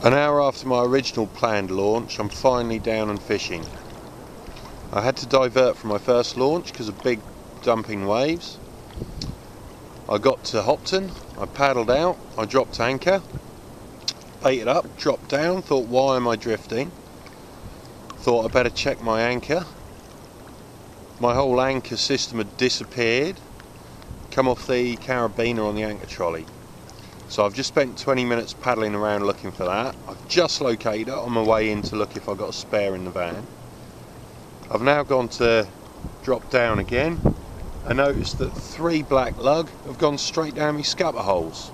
An hour after my original planned launch, I'm finally down and fishing. I had to divert from my first launch because of big dumping waves. I got to Hopton, I paddled out, I dropped anchor, baited up, dropped down, thought why am I drifting? Thought I better check my anchor. My whole anchor system had disappeared, come off the carabiner on the anchor trolley. So I've just spent 20 minutes paddling around looking for that. I've just located it on my way in to look if I've got a spare in the van. I've now gone to drop down again. I noticed that three black lug have gone straight down my scupper holes.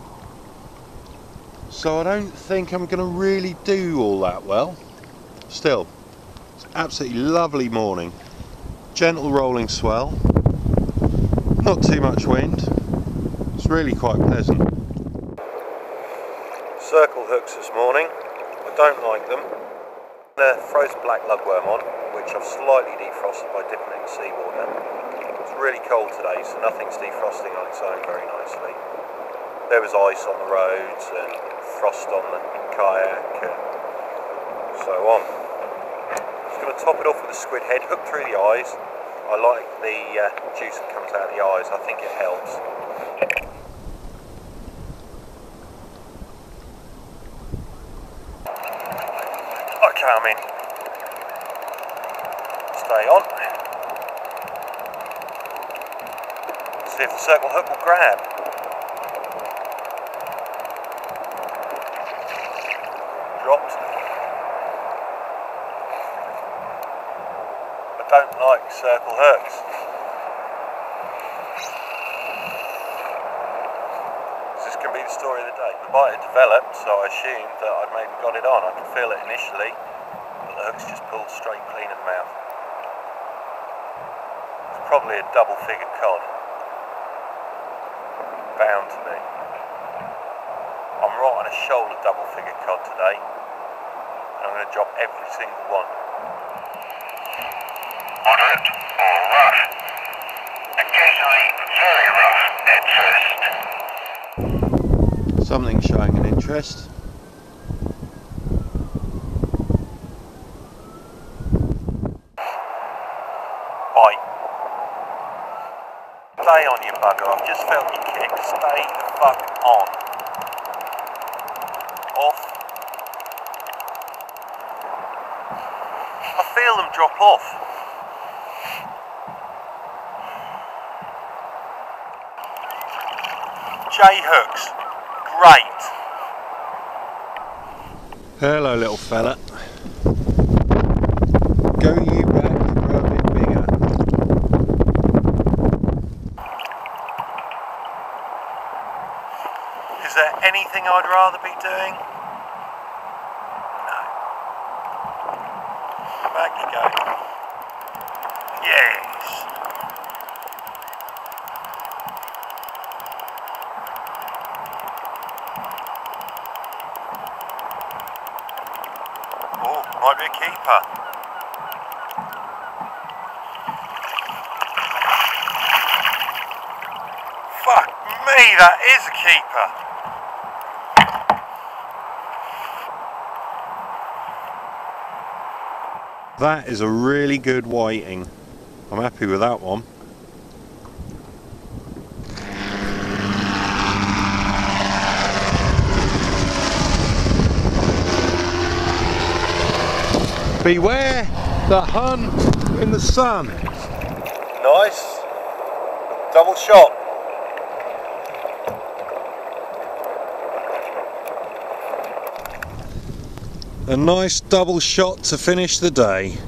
So I don't think I'm going to really do all that well. Still, it's absolutely lovely morning. Gentle rolling swell. Not too much wind. It's really quite pleasant circle hooks this morning. I don't like them. The frozen black lugworm on, which I've slightly defrosted by dipping it in seawater. It's really cold today, so nothing's defrosting on its own very nicely. There was ice on the roads and frost on the kayak and so on. Just going to top it off with a squid head, hook through the eyes. I like the uh, juice that comes out of the eyes, I think it helps. Coming. Stay on. See if the circle hook will grab. Dropped. I don't like circle hooks. This can be the story of the day. The bite had developed, so I assumed that I'd maybe got it on. I could feel it initially, but the hook's just pulled straight clean of the mouth. It's probably a double figure cod. Bound to be. I'm right on a shoal of double figure cod today. And I'm going to drop every single one. Moderate or rough. Occasionally very rough at first. Something showing an interest. Stay on, you bugger. I've just felt you kick. Stay the fuck on. Off. I feel them drop off. J hooks. Great. Hello, little fella. Go you Is there anything I'd rather be doing? No. Back you go. Yes. Oh, might be a keeper. Fuck me, that is a keeper. That is a really good whiting. I'm happy with that one. Beware the hun in the sun. Nice. Double shot. A nice double shot to finish the day.